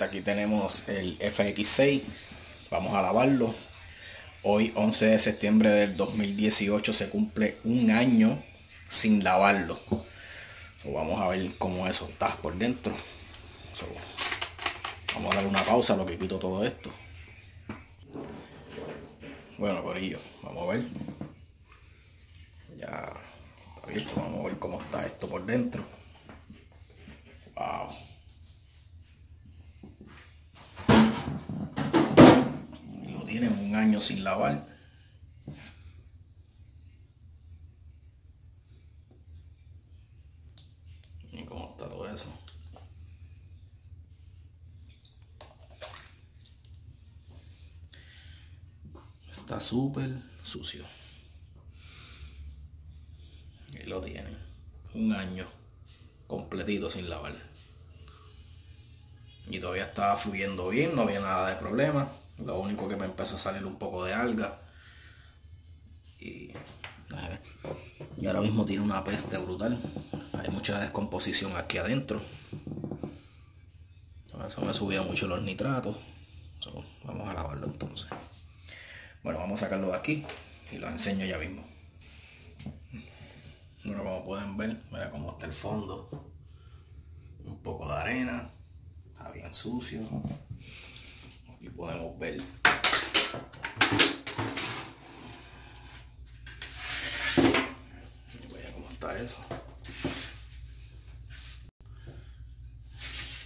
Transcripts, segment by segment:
aquí tenemos el FX6. Vamos a lavarlo. Hoy, 11 de septiembre del 2018, se cumple un año sin lavarlo. vamos a ver cómo eso está por dentro. vamos a dar una pausa lo que quito todo esto. Bueno, ello vamos a ver. Ya Vamos a ver cómo está esto por dentro. Wow. Tienen un año sin lavar. Y cómo está todo eso. Está súper sucio lo tienen. Un año completito sin lavar. Y todavía estaba fluyendo bien, no había nada de problema. Lo único que me empezó a salir un poco de alga. Y, ahora mismo tiene una peste brutal. Hay mucha descomposición aquí adentro. Eso me subía mucho los nitratos. vamos a lavarlo entonces. Bueno, vamos a sacarlo de aquí y lo enseño ya mismo. Bueno, como pueden ver, mira cómo está el fondo. Un poco de arena. Está bien sucio. Aquí podemos ver. Vaya cómo está eso.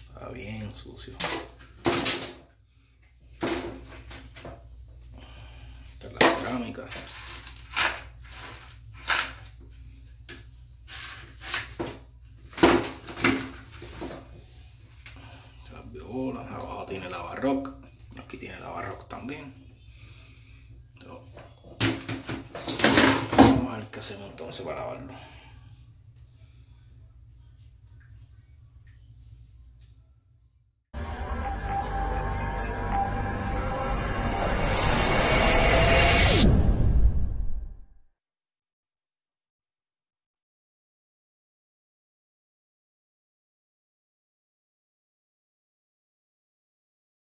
Está bien sucio. Esta es la cerámica. abajo tiene la barroca, aquí tiene la barroca también. vamos a ver qué hacemos entonces para lavarlo.